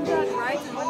Right. one